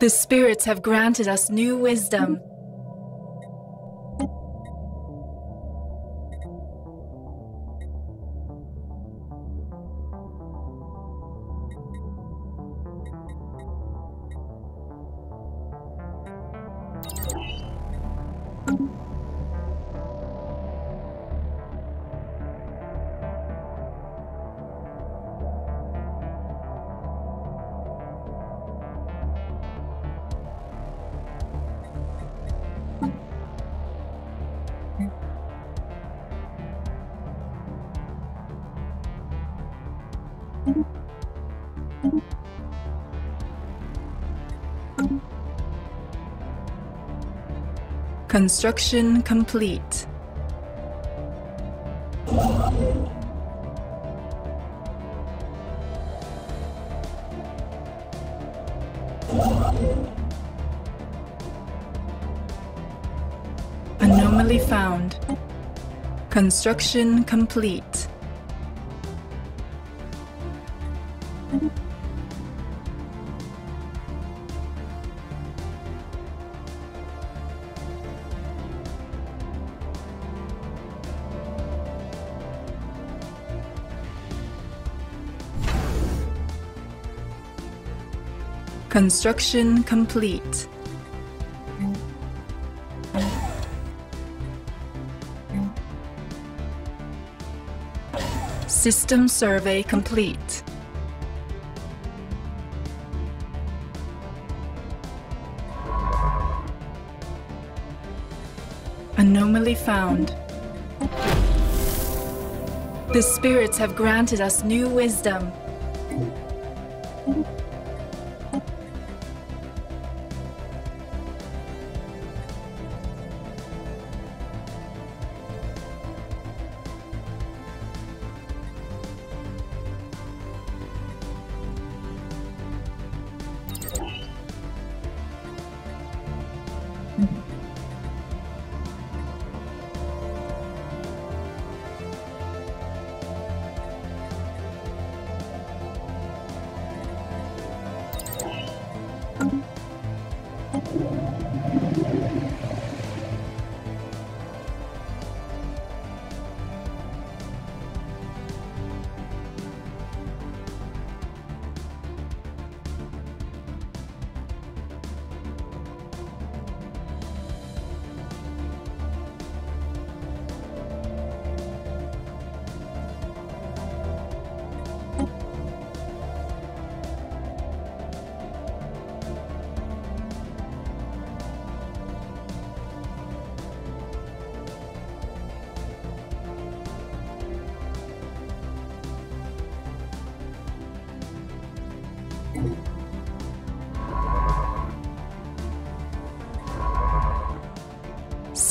The spirits have granted us new wisdom. Construction complete. Anomaly found. Construction complete. Construction complete. System survey complete. Anomaly found. The spirits have granted us new wisdom.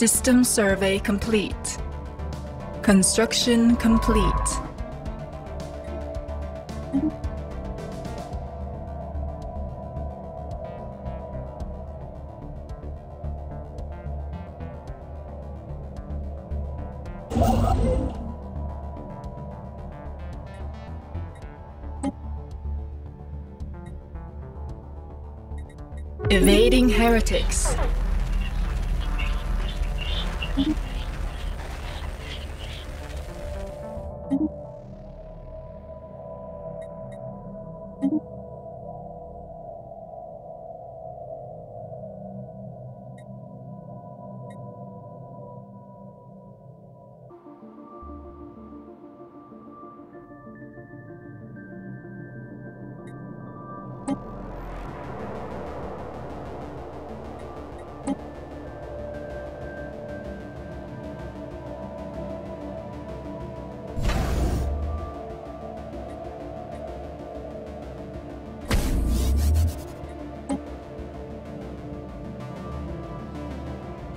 System survey complete. Construction complete. Evading heretics happy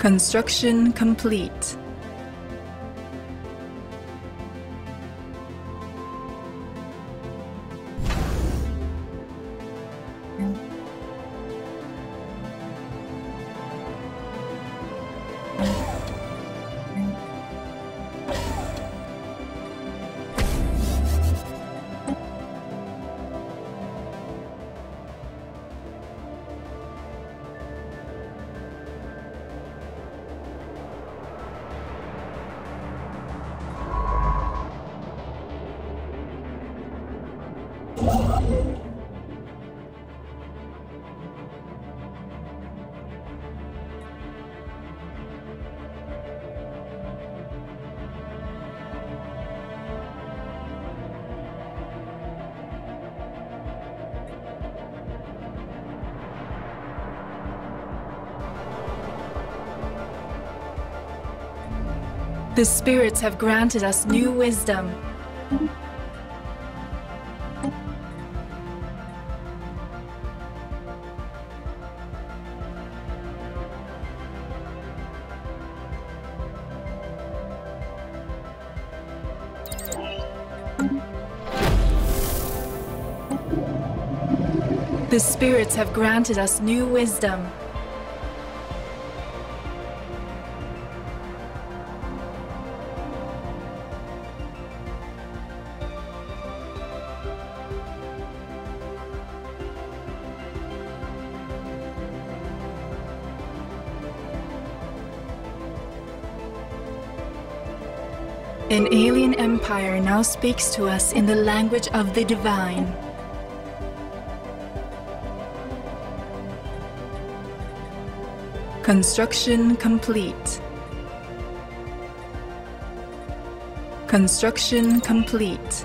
Construction complete. The spirits have granted us new wisdom. The spirits have granted us new wisdom. An alien empire now speaks to us in the language of the divine. Construction complete. Construction complete.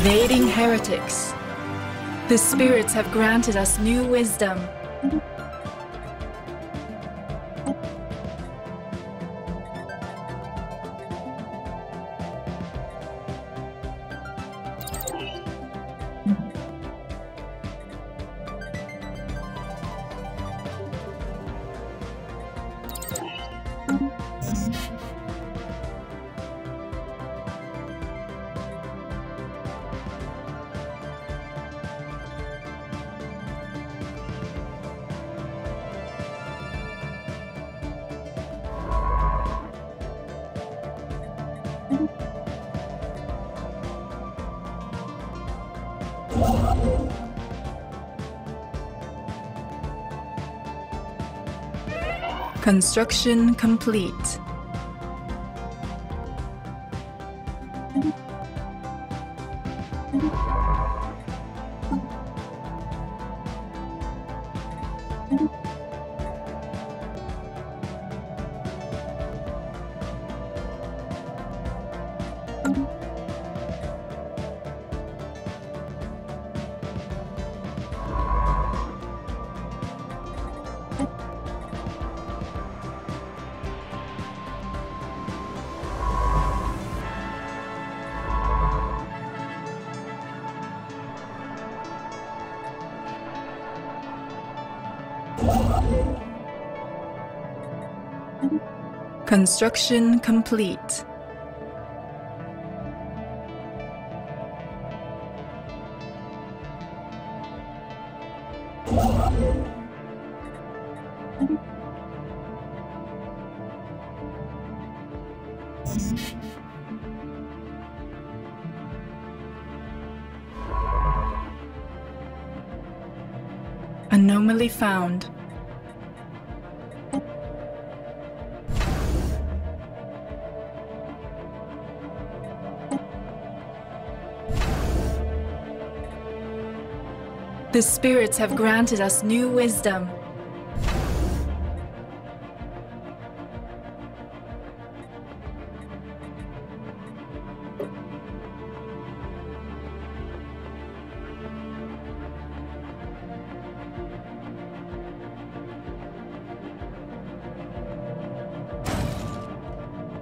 Evading heretics. The spirits have granted us new wisdom. Construction complete. Construction complete. Anomaly found. The spirits have granted us new wisdom.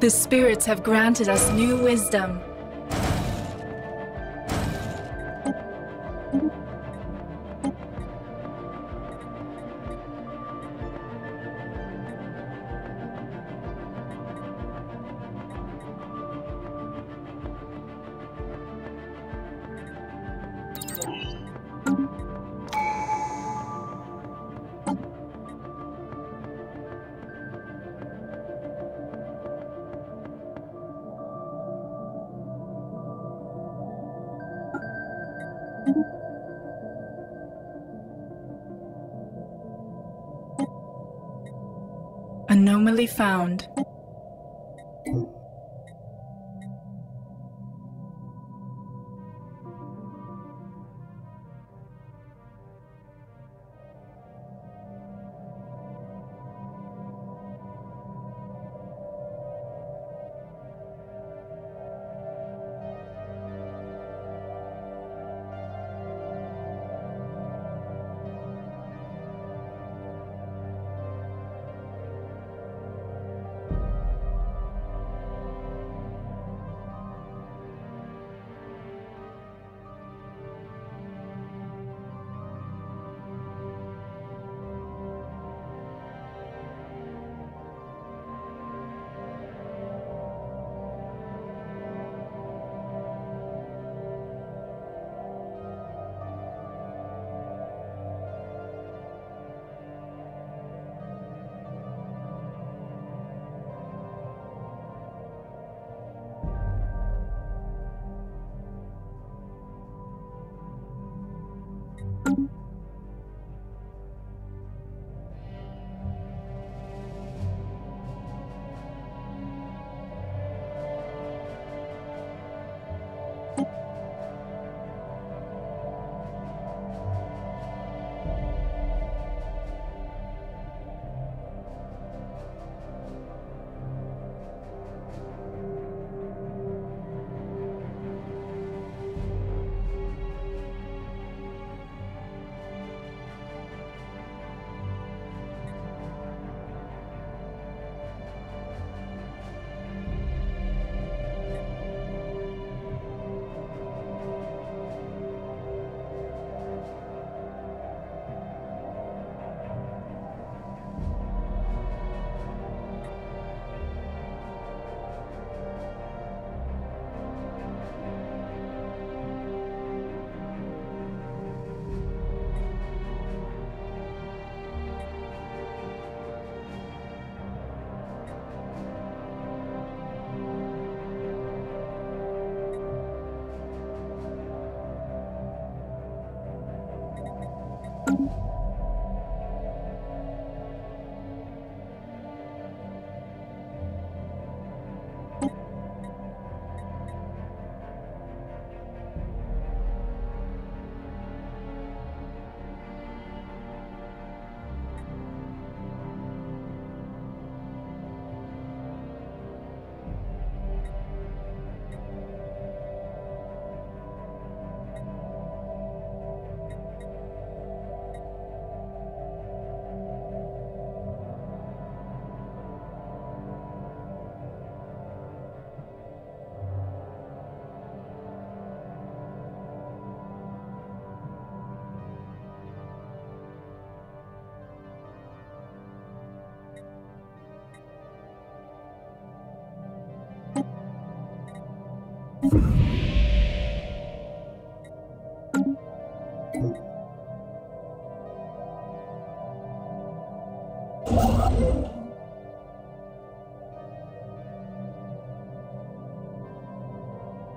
The spirits have granted us new wisdom. Found.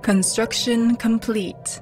Construction complete.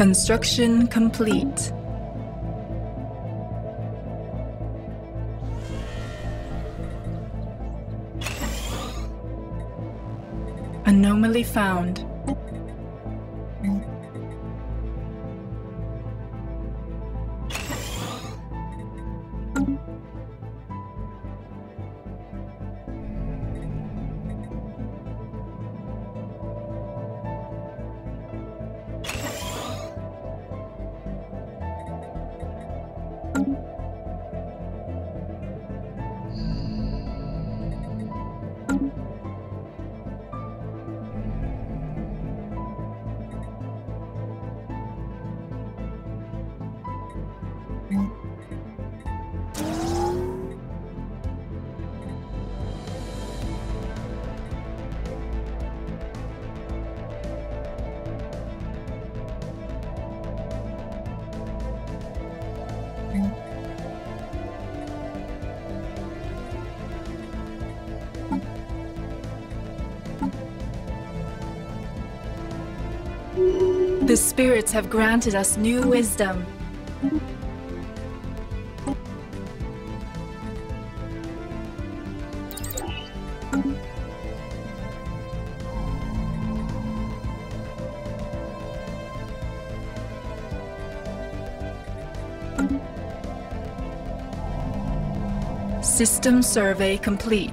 Construction complete. Anomaly found. Spirits have granted us new wisdom. System survey complete.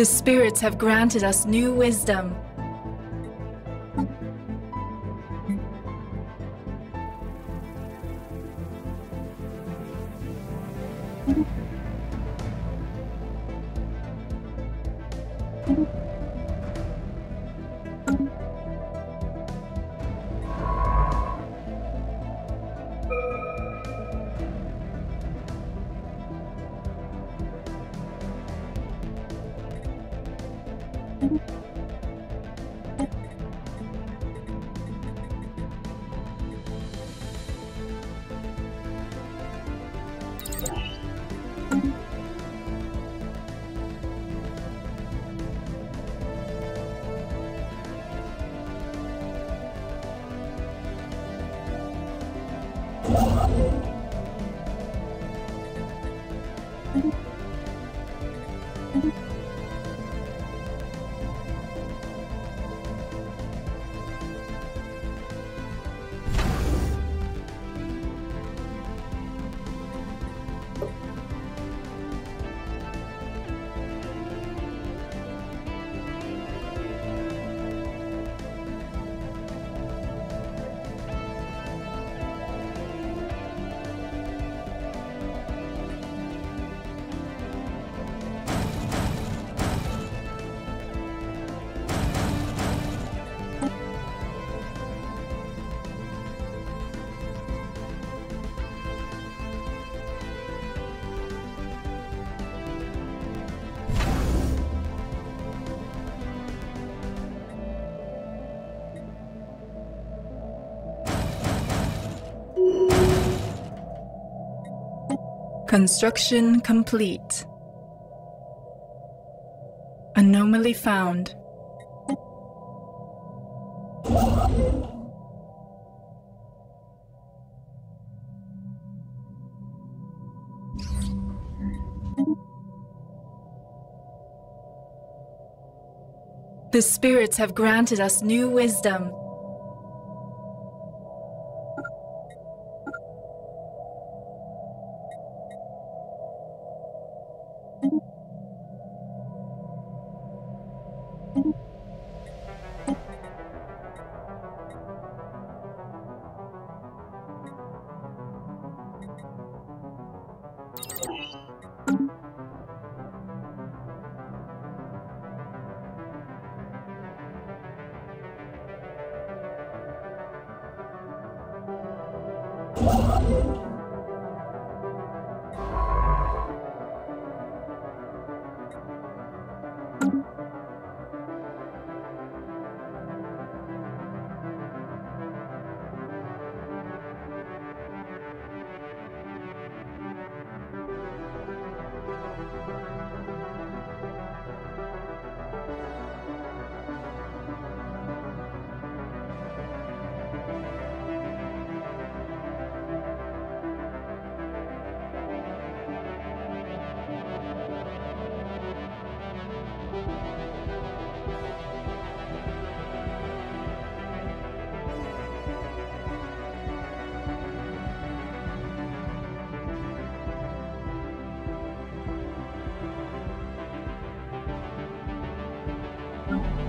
The spirits have granted us new wisdom. Construction complete. Anomaly found. The spirits have granted us new wisdom.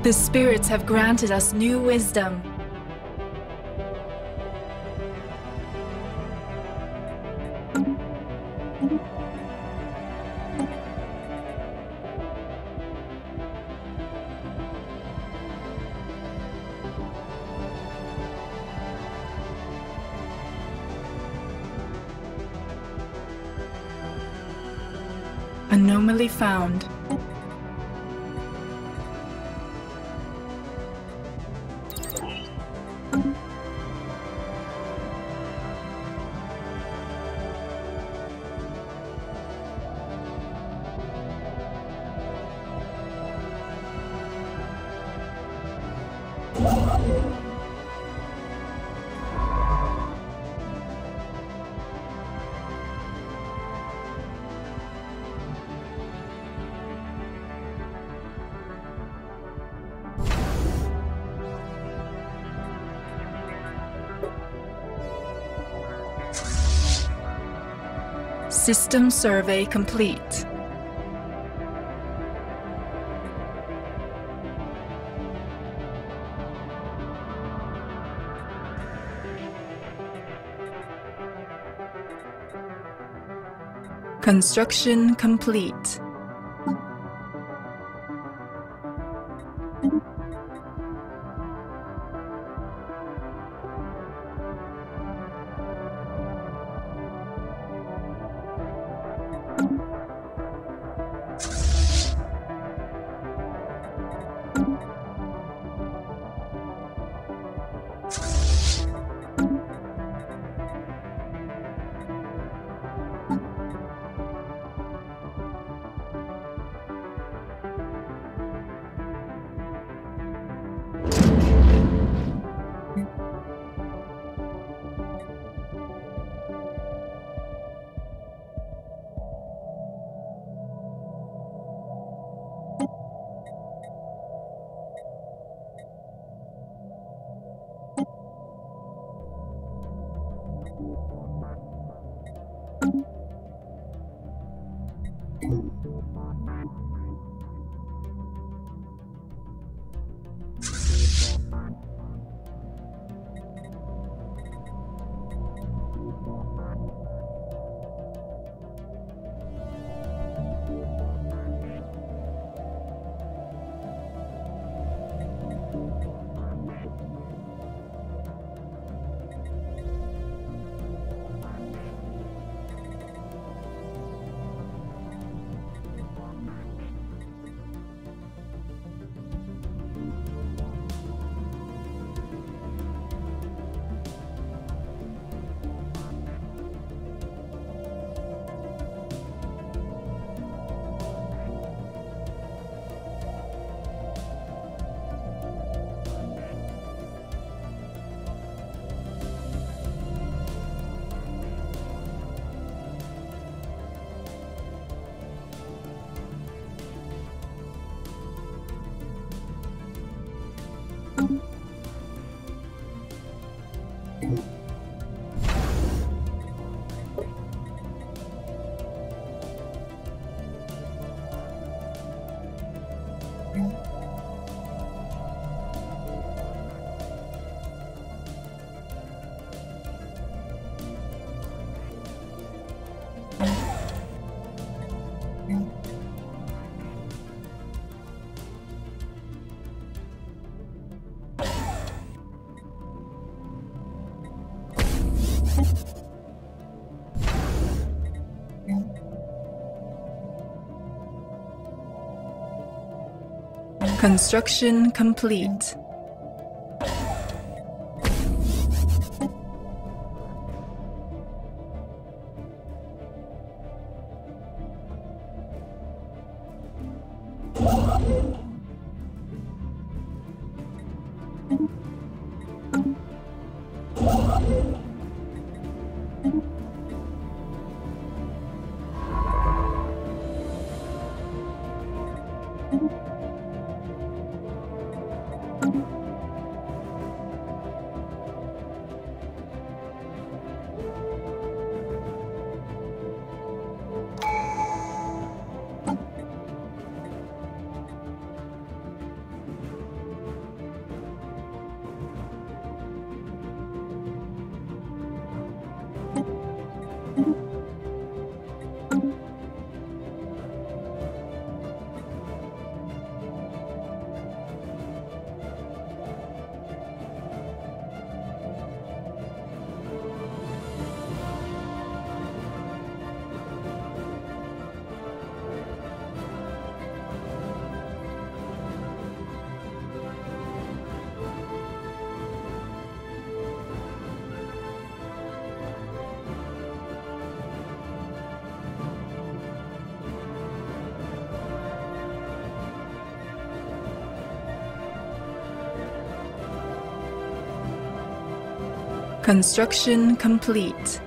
The spirits have granted us new wisdom. Anomaly found. System survey complete. Construction complete. Construction complete. Construction complete.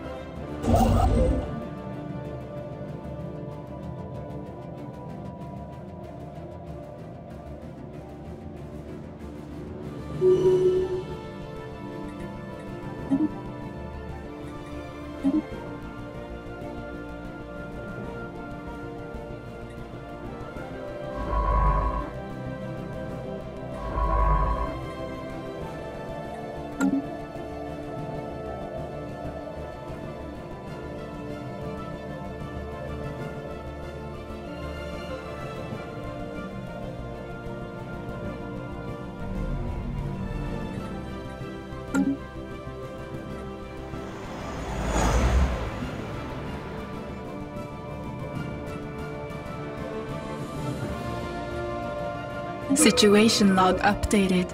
Situation log updated.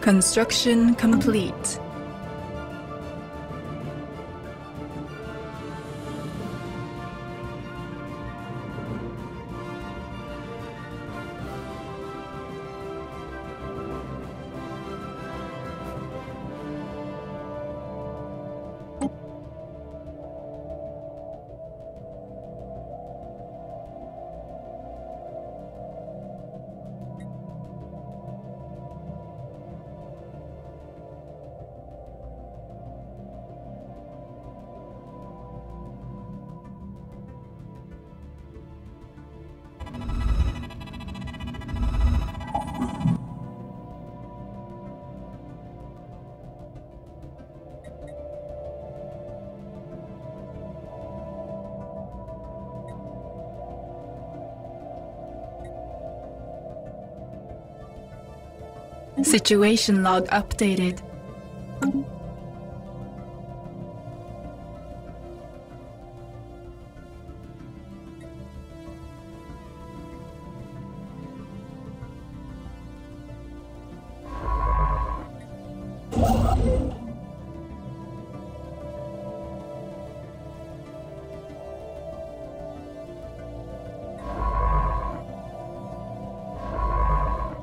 Construction complete. Situation log updated.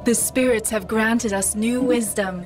The spirits have granted us new wisdom.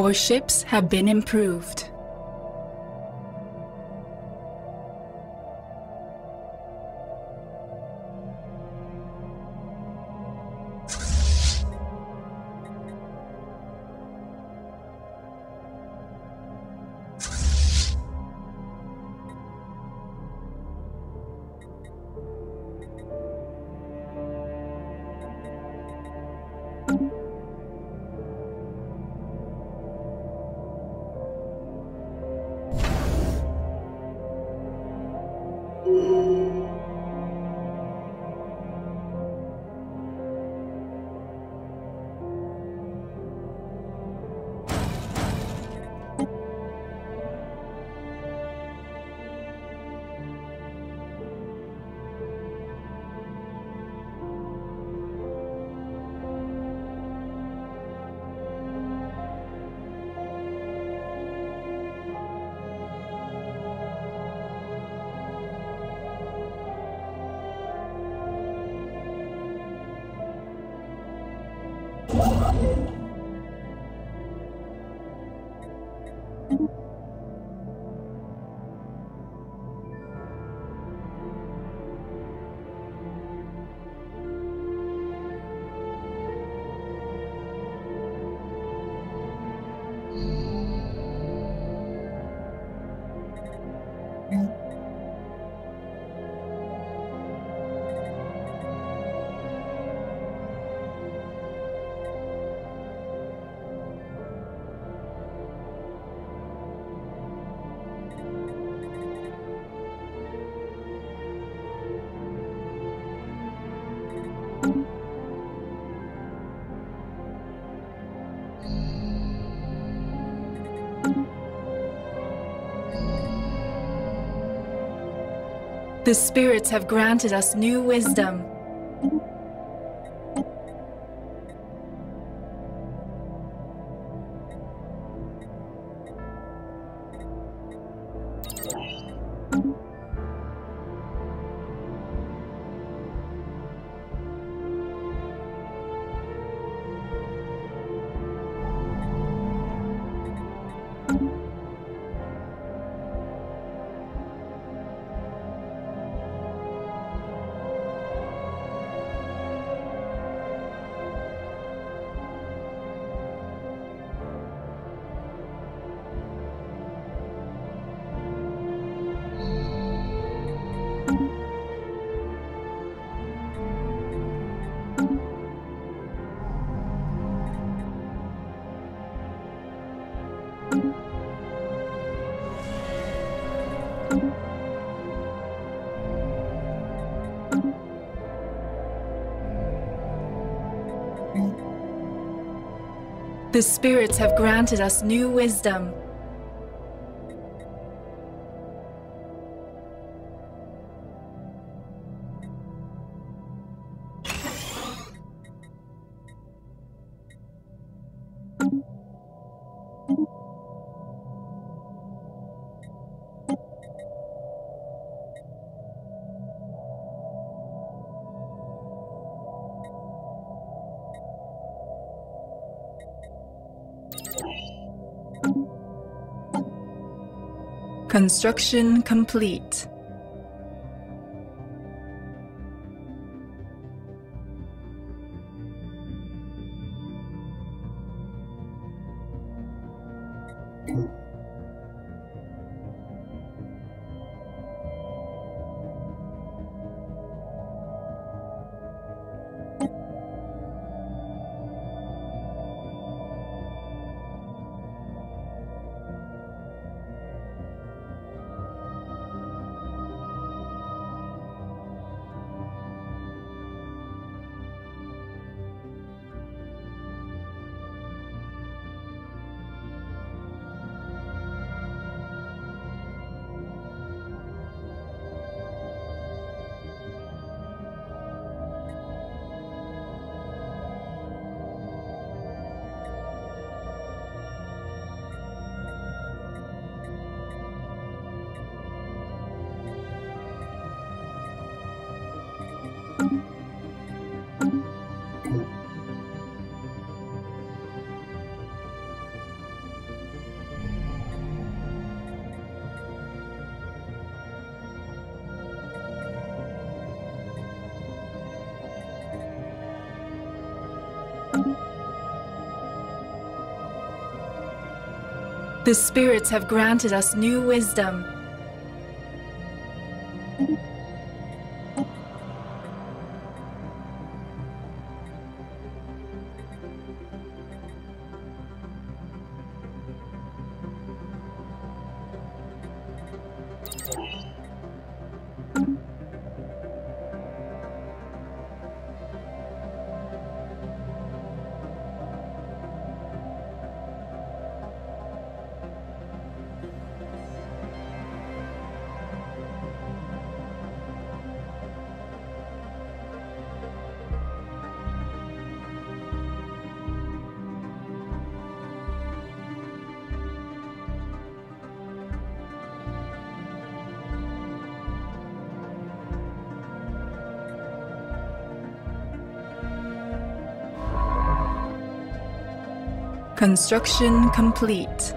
Our ships have been improved. The spirits have granted us new wisdom. The spirits have granted us new wisdom. Construction complete. The spirits have granted us new wisdom. Construction complete.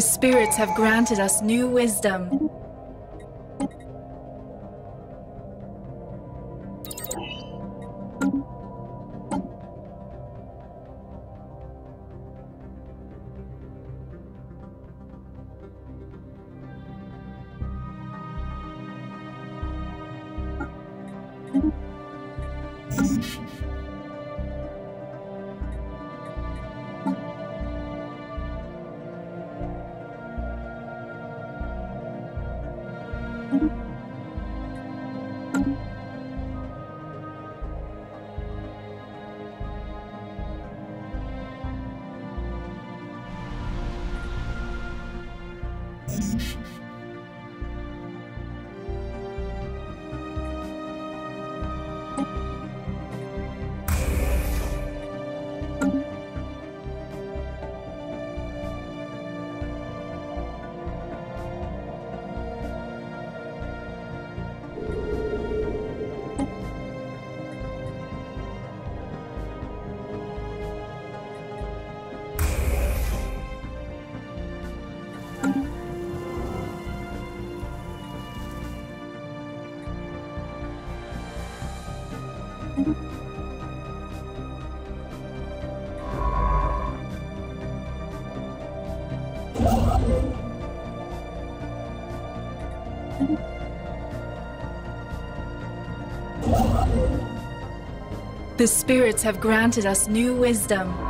The spirits have granted us new wisdom. The spirits have granted us new wisdom.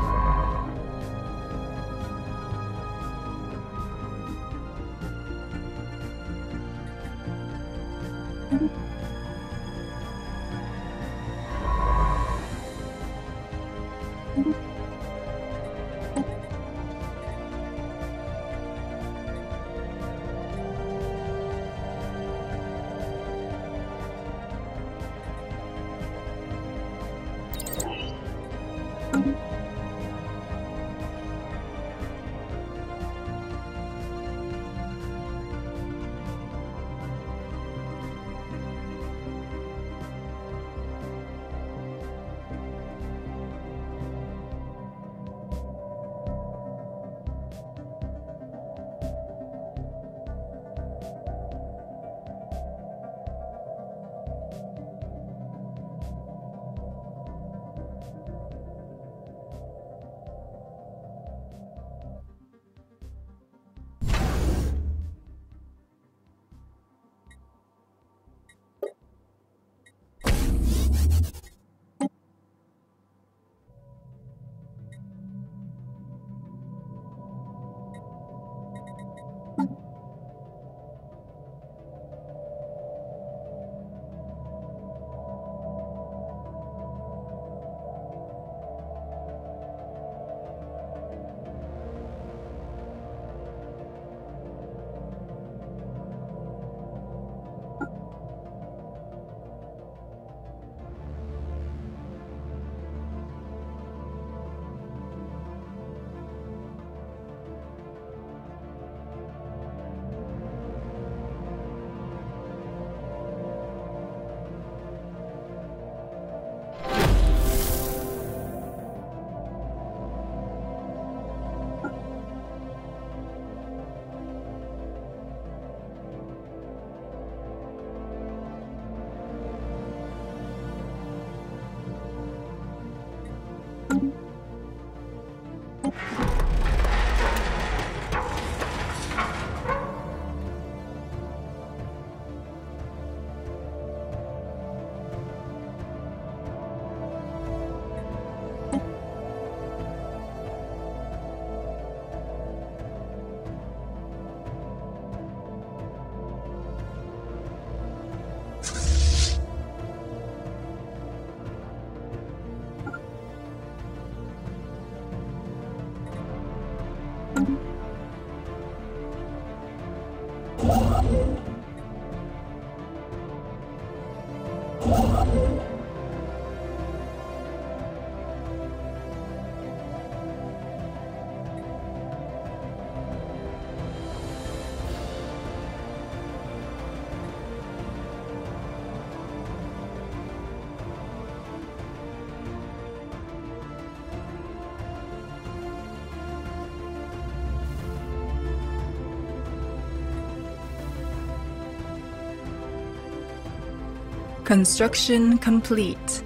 Construction complete.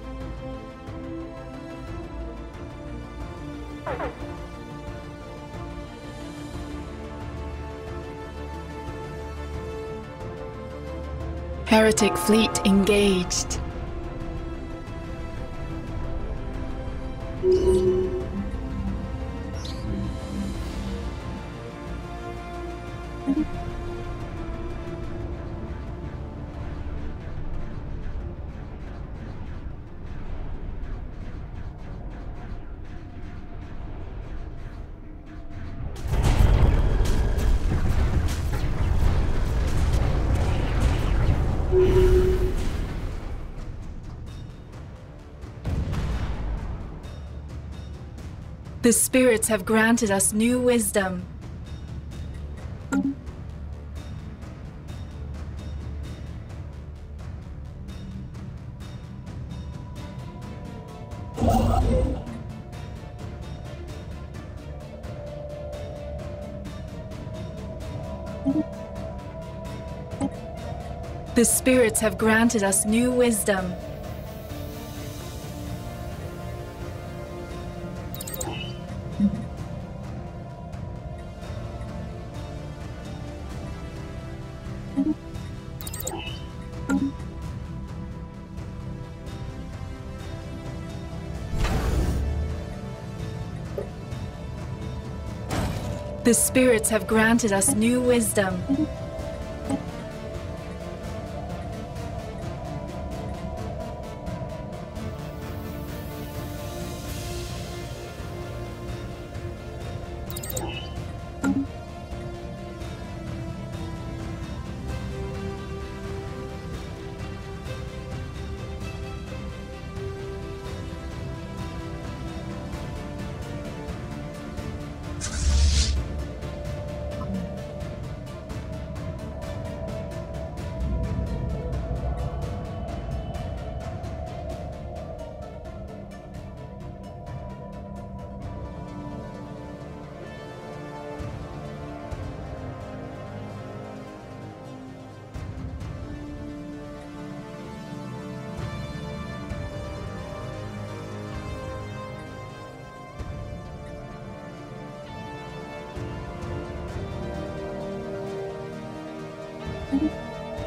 Heretic fleet engaged. The spirits have granted us new wisdom. The spirits have granted us new wisdom. The spirits have granted us new wisdom.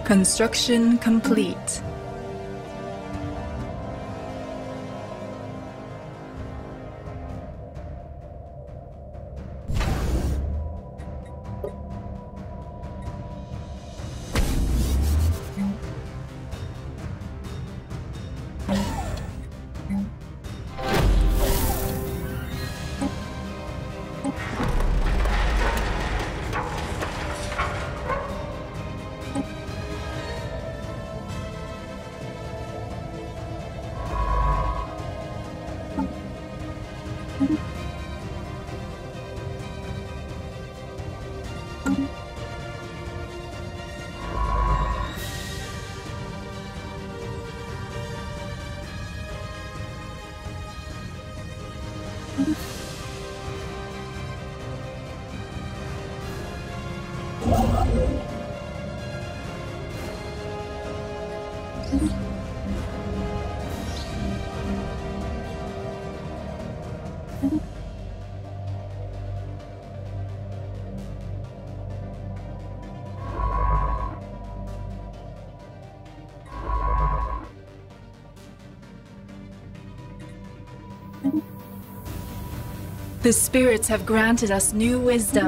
Construction complete. The spirits have granted us new wisdom.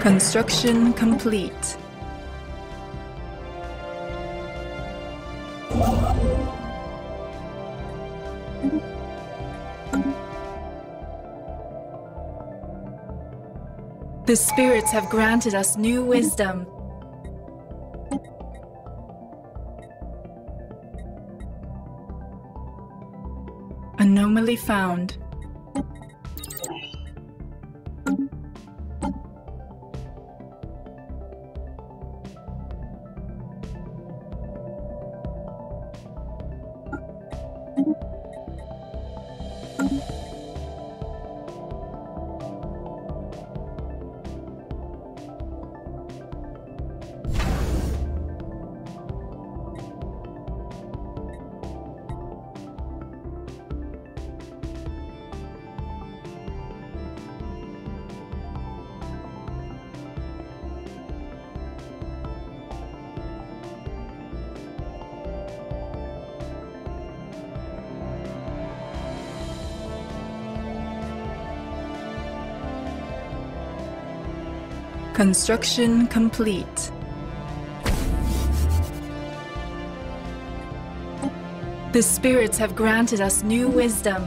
Construction complete. The spirits have granted us new wisdom. Anomaly found. Construction complete. The spirits have granted us new wisdom.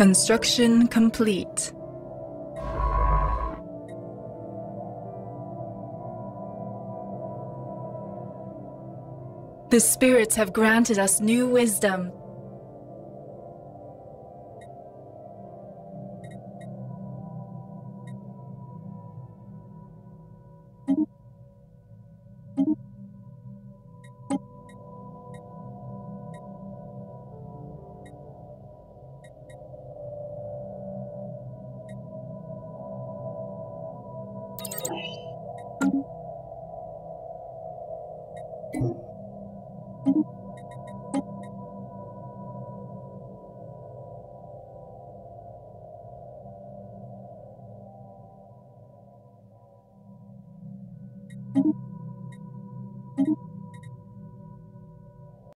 Construction complete. The spirits have granted us new wisdom.